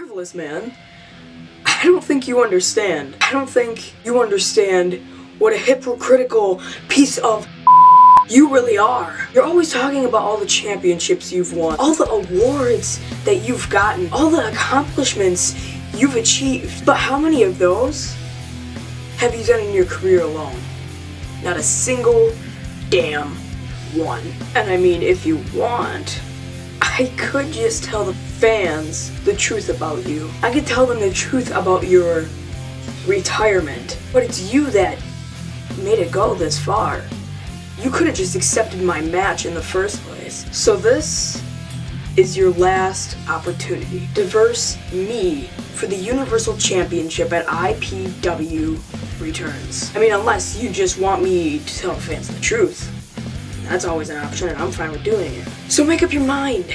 marvelous, man. I don't think you understand. I don't think you understand what a hypocritical piece of you really are. You're always talking about all the championships you've won, all the awards that you've gotten, all the accomplishments you've achieved. But how many of those have you done in your career alone? Not a single damn one. And I mean, if you want, I could just tell the fans the truth about you. I could tell them the truth about your retirement. But it's you that made it go this far. You could have just accepted my match in the first place. So this is your last opportunity to verse me for the Universal Championship at IPW returns. I mean, unless you just want me to tell the fans the truth. That's always an option, and I'm fine with doing it. So make up your mind.